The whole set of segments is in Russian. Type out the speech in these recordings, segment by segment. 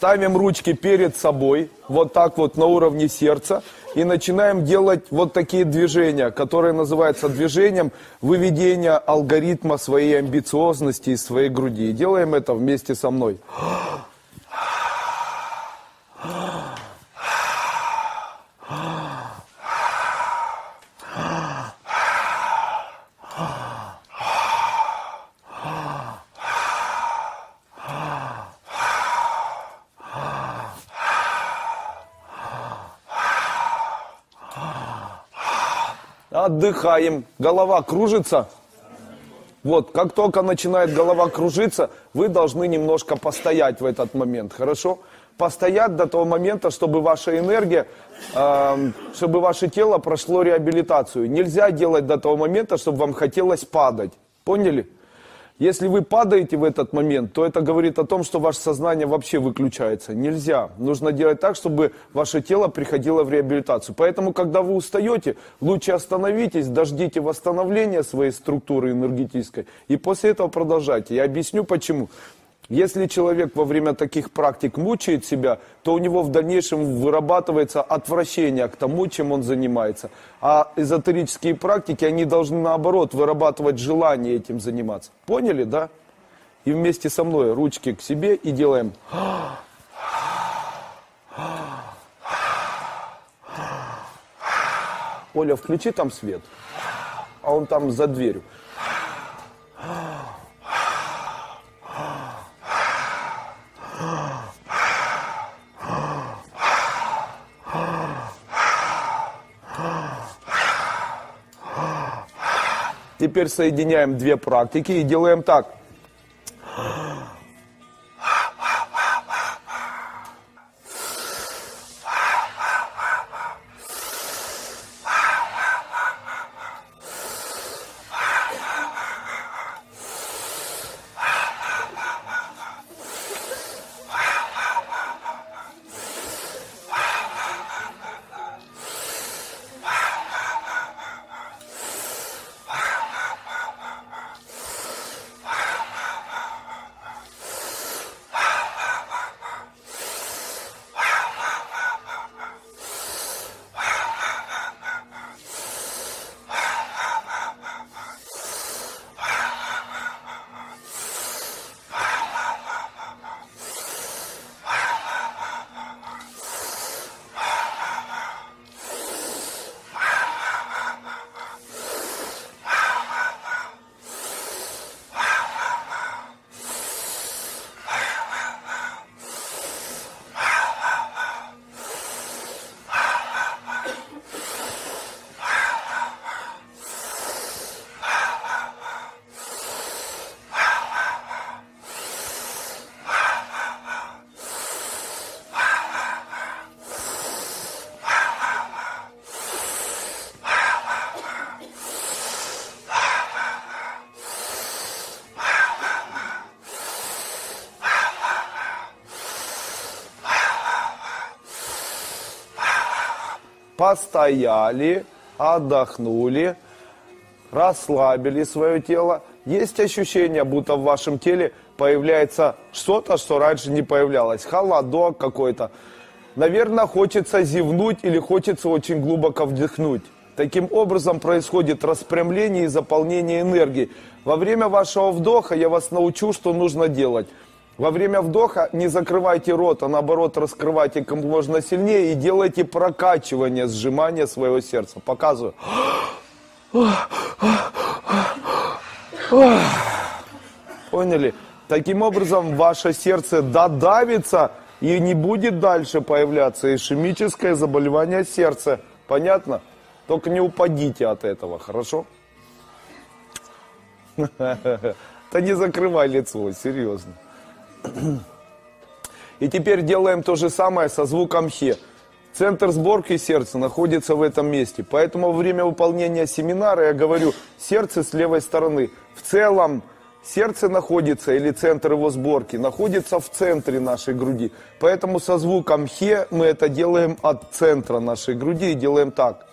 Ставим ручки перед собой, вот так вот на уровне сердца, и начинаем делать вот такие движения, которые называются движением выведения алгоритма своей амбициозности из своей груди. И делаем это вместе со мной. Отдыхаем. Голова кружится. Вот, как только начинает голова кружиться, вы должны немножко постоять в этот момент, хорошо? Постоять до того момента, чтобы ваша энергия, э, чтобы ваше тело прошло реабилитацию. Нельзя делать до того момента, чтобы вам хотелось падать. Поняли? Если вы падаете в этот момент, то это говорит о том, что ваше сознание вообще выключается. Нельзя. Нужно делать так, чтобы ваше тело приходило в реабилитацию. Поэтому, когда вы устаете, лучше остановитесь, дождите восстановления своей структуры энергетической и после этого продолжайте. Я объясню почему. Если человек во время таких практик мучает себя, то у него в дальнейшем вырабатывается отвращение к тому, чем он занимается. А эзотерические практики, они должны наоборот вырабатывать желание этим заниматься. Поняли, да? И вместе со мной ручки к себе и делаем... Оля, включи там свет. А он там за дверью. Теперь соединяем две практики и делаем так. Постояли, отдохнули, расслабили свое тело. Есть ощущение, будто в вашем теле появляется что-то, что раньше не появлялось. Холодок какой-то. Наверное, хочется зевнуть или хочется очень глубоко вдохнуть. Таким образом происходит распрямление и заполнение энергии. Во время вашего вдоха я вас научу, что нужно делать. Во время вдоха не закрывайте рот, а наоборот раскрывайте как можно сильнее и делайте прокачивание, сжимание своего сердца. Показываю. Поняли? Таким образом, ваше сердце додавится и не будет дальше появляться ишемическое заболевание сердца. Понятно? Только не упадите от этого, хорошо? Да не закрывай лицо, серьезно. И теперь делаем то же самое со звуком «хе». Центр сборки сердца находится в этом месте. Поэтому во время выполнения семинара я говорю сердце с левой стороны. В целом сердце находится, или центр его сборки, находится в центре нашей груди. Поэтому со звуком «хе» мы это делаем от центра нашей груди и делаем так.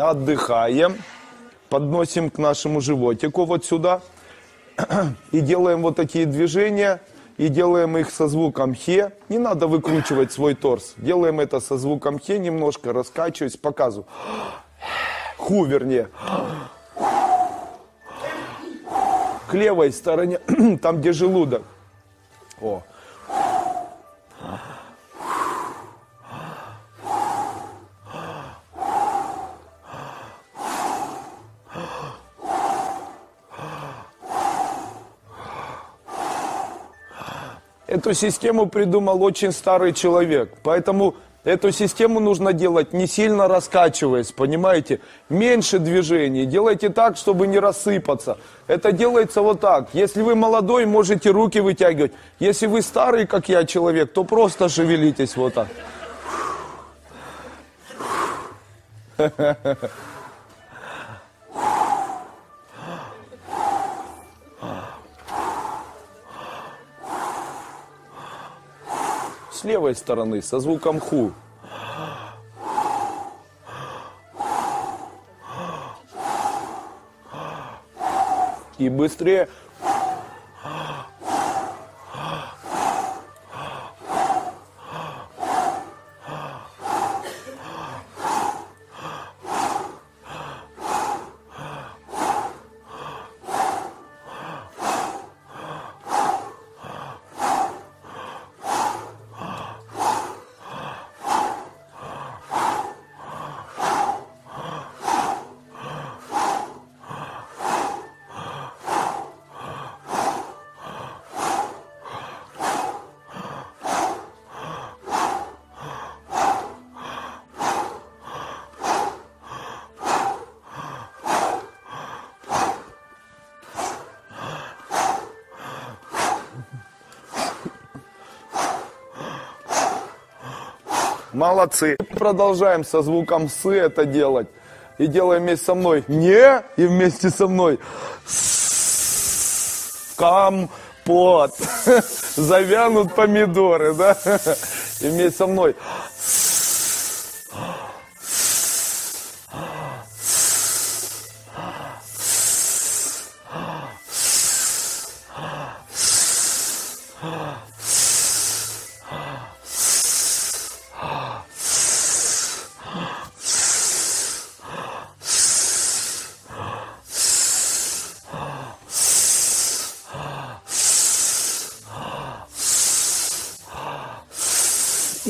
Отдыхаем. Подносим к нашему животику вот сюда. И делаем вот такие движения. И делаем их со звуком хе. Не надо выкручивать свой торс. Делаем это со звуком хе, немножко раскачиваясь, показываю. Ху, вернее. К левой стороне, там где желудок. О. Эту систему придумал очень старый человек. Поэтому эту систему нужно делать не сильно раскачиваясь, понимаете? Меньше движений. Делайте так, чтобы не рассыпаться. Это делается вот так. Если вы молодой, можете руки вытягивать. Если вы старый, как я, человек, то просто шевелитесь вот так. С левой стороны со звуком ху. И быстрее. Молодцы. Продолжаем со звуком «с» это делать. И делаем вместе со мной «не» и вместе со мной компот. Завянут помидоры, да? И вместе со мной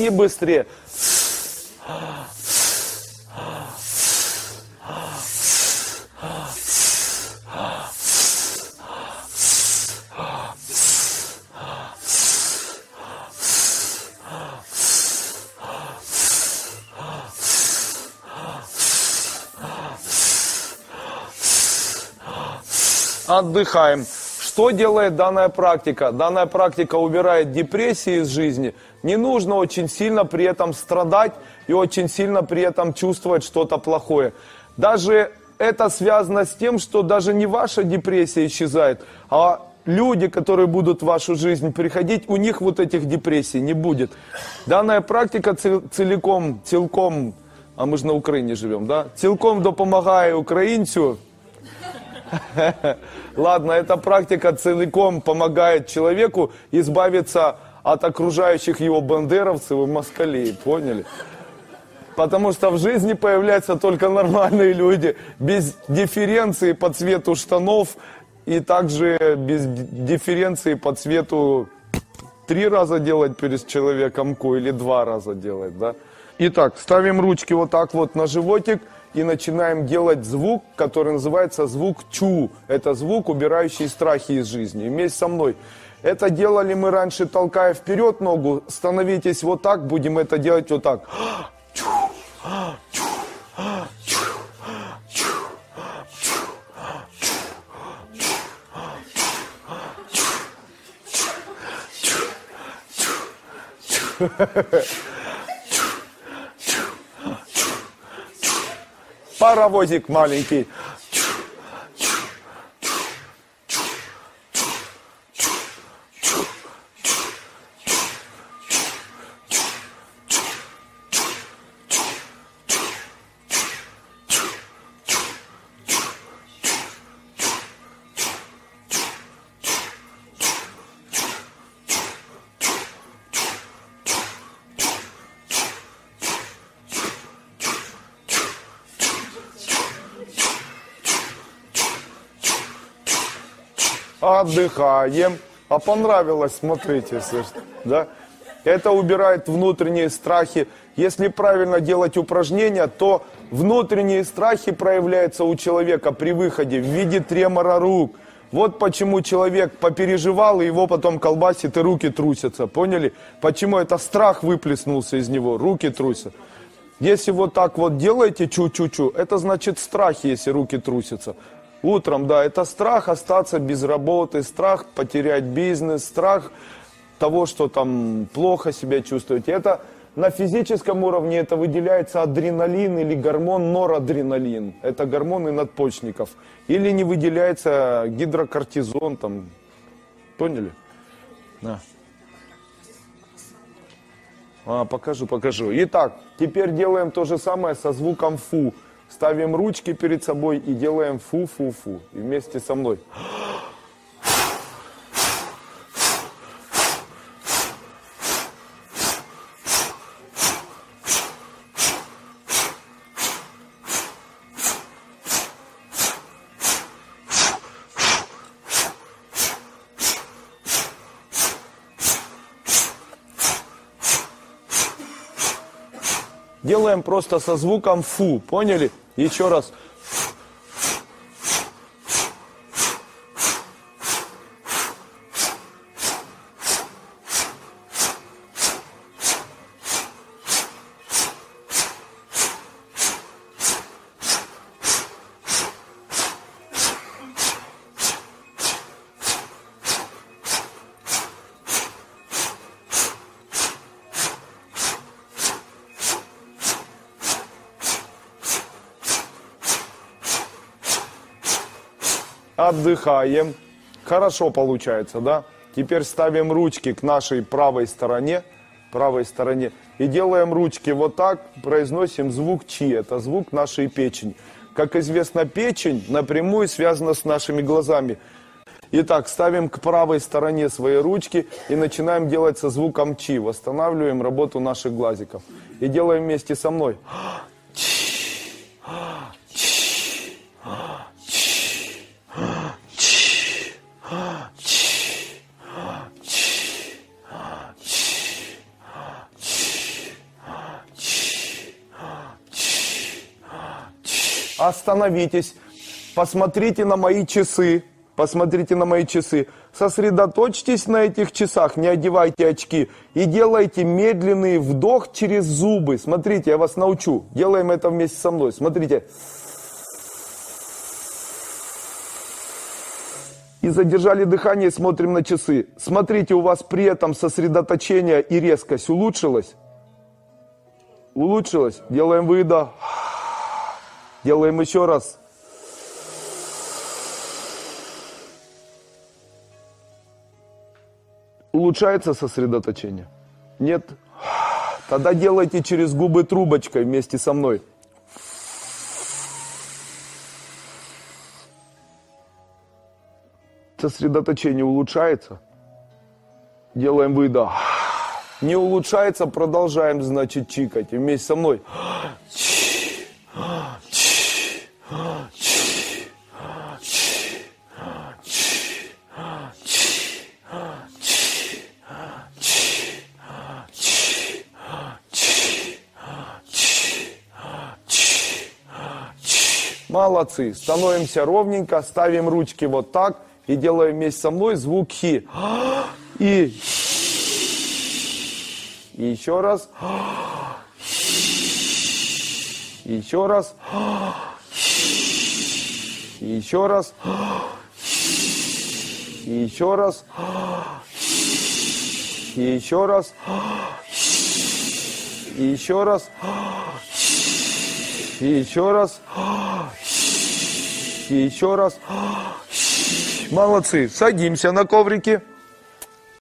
и быстрее. Отдыхаем. Что делает данная практика? Данная практика убирает депрессии из жизни. Не нужно очень сильно при этом страдать и очень сильно при этом чувствовать что-то плохое. Даже это связано с тем, что даже не ваша депрессия исчезает, а люди, которые будут в вашу жизнь приходить, у них вот этих депрессий не будет. Данная практика целиком, целиком, а мы же на Украине живем, да? Целиком допомагає українцю Ладно, эта практика целиком помогает человеку избавиться от окружающих его бандеровцев и москалей, поняли? Потому что в жизни появляются только нормальные люди, без дифференции по цвету штанов и также без дифференции по цвету три раза делать перед человеком ку или два раза делать, да? Итак, ставим ручки вот так вот на животик – и начинаем делать звук, который называется звук чу. Это звук, убирающий страхи из жизни. Вместе со мной. Это делали мы раньше, толкая вперед ногу. Становитесь вот так, будем это делать вот так. Паровозик маленький. Отдыхаем. А понравилось, смотрите, да? Это убирает внутренние страхи. Если правильно делать упражнения, то внутренние страхи проявляются у человека при выходе в виде тремора рук. Вот почему человек попереживал, и его потом колбасит, и руки трусятся. Поняли? Почему это страх выплеснулся из него, руки трусятся. Если вот так вот делаете чу-чу-чу, это значит страх, если руки трусятся. Утром, да, это страх остаться без работы, страх потерять бизнес, страх того, что там плохо себя чувствуете. Это на физическом уровне это выделяется адреналин или гормон норадреналин. Это гормоны надпочечников. Или не выделяется гидрокортизон, там, поняли? Да. А, покажу, покажу. Итак, теперь делаем то же самое со звуком фу. Ставим ручки перед собой и делаем фу-фу-фу. И вместе со мной. Делаем просто со звуком фу, поняли? Еще раз. Отдыхаем. Хорошо получается, да? Теперь ставим ручки к нашей правой стороне, правой стороне, и делаем ручки вот так, произносим звук чи, это звук нашей печени. Как известно, печень напрямую связана с нашими глазами. Итак, ставим к правой стороне свои ручки и начинаем делать со звуком чи. Восстанавливаем работу наших глазиков. И делаем вместе со мной. Остановитесь, посмотрите на мои часы, посмотрите на мои часы, сосредоточьтесь на этих часах, не одевайте очки и делайте медленный вдох через зубы. Смотрите, я вас научу. Делаем это вместе со мной. Смотрите. И задержали дыхание, смотрим на часы. Смотрите, у вас при этом сосредоточение и резкость улучшилось? Улучшилось? Делаем выдох. Делаем еще раз. Улучшается сосредоточение? Нет? Тогда делайте через губы трубочкой вместе со мной. Сосредоточение улучшается? Делаем выдох. Не улучшается, продолжаем, значит, чикать. вместе со мной. Молодцы. Становимся ровненько, ставим ручки вот так и делаем вместе со мной звук хи. И, и еще раз. И еще раз. И еще раз. И еще раз. И еще раз. И еще раз. И еще раз. И еще раз. Молодцы. Садимся на коврике.